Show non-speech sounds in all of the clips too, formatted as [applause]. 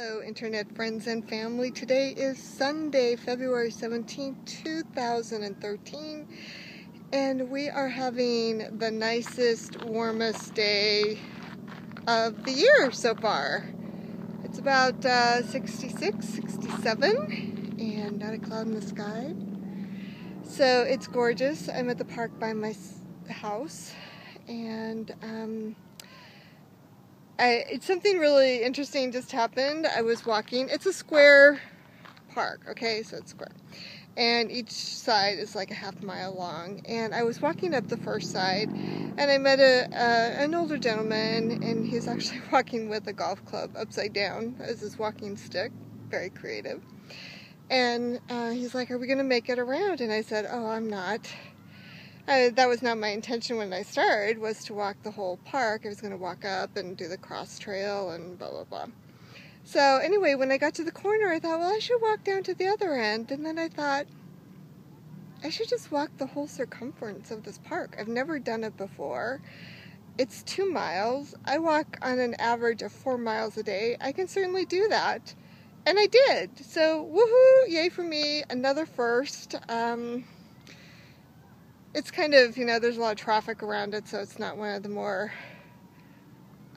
Hello, internet friends and family. Today is Sunday, February 17, 2013, and we are having the nicest, warmest day of the year so far. It's about uh, 66, 67, and not a cloud in the sky. So it's gorgeous. I'm at the park by my house, and um, I, it's something really interesting just happened. I was walking. It's a square park, okay? So it's square. And each side is like a half mile long. And I was walking up the first side, and I met a, uh, an older gentleman, and he's actually [laughs] walking with a golf club upside down as his walking stick. Very creative. And uh, he's like, Are we going to make it around? And I said, Oh, I'm not. Uh, that was not my intention when I started, was to walk the whole park. I was going to walk up and do the cross trail and blah, blah, blah. So anyway, when I got to the corner, I thought, well, I should walk down to the other end. And then I thought, I should just walk the whole circumference of this park. I've never done it before. It's two miles. I walk on an average of four miles a day. I can certainly do that. And I did. So, woohoo, yay for me. Another first. Um, it's kind of, you know, there's a lot of traffic around it, so it's not one of the more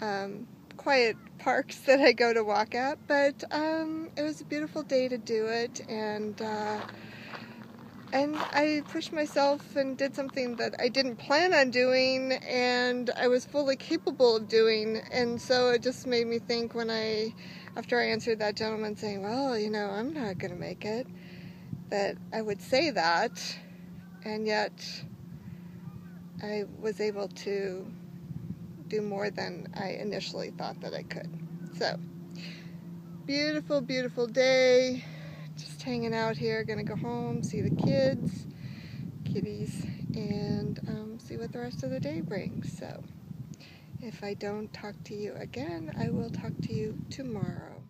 um, quiet parks [laughs] that I go to walk at. But um, it was a beautiful day to do it, and uh, and I pushed myself and did something that I didn't plan on doing, and I was fully capable of doing. And so it just made me think when I, after I answered that gentleman saying, "Well, you know, I'm not going to make it," that I would say that and yet I was able to do more than I initially thought that I could. So, beautiful, beautiful day. Just hanging out here. Gonna go home, see the kids, kitties, and um, see what the rest of the day brings. So, if I don't talk to you again, I will talk to you tomorrow.